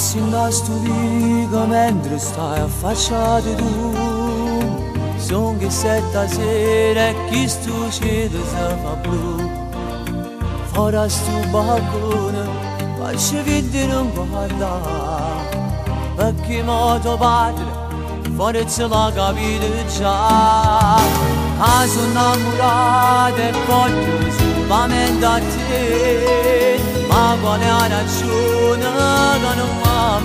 sin da studiga mentre stai a faccia di tu Son che setta sera chi scende se fa blu Fora stu balcone faccio vidi non guarda Perché moto padre forse la capite già Caso innamorata e poi solamente a te Ma quale ragione che non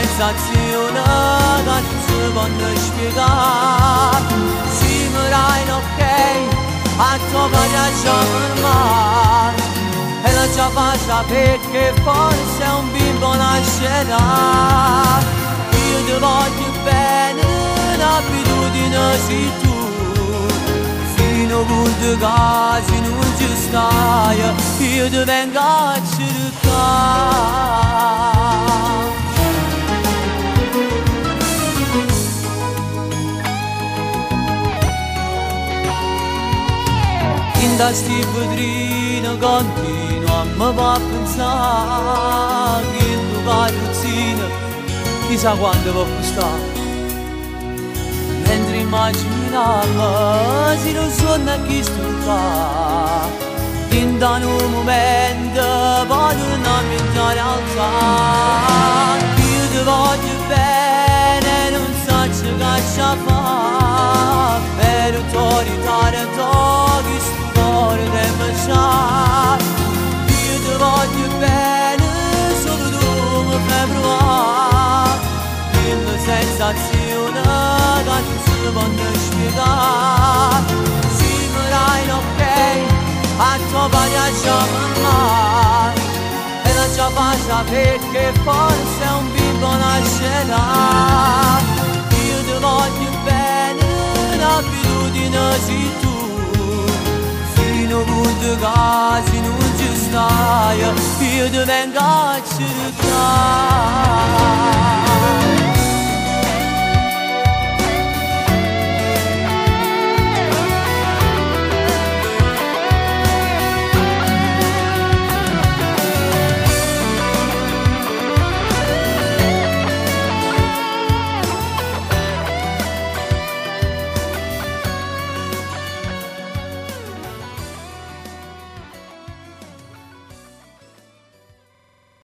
sensazione che non si può spiegare Sì, mi dai ok, a tua piacciamo il mare E la già faccia perché forse un bimbo nascerà Io ti voglio bene, l'abitudine sei tu Fino a punto che non ci stai Io ti vengo a cercare da sti padrino continua mi va a pensare che tuo carrozzino chissà quando può costare mentre immaginavo se non suona chi sta in da un momento vado a mentare alzare io ti voglio bene non so che dai ok, a tua piacciamo al mare E la faccia perché forse un bimbo nascerà. Io ti voglio bene, l'abitudine tu. Fino punto che non ci stai io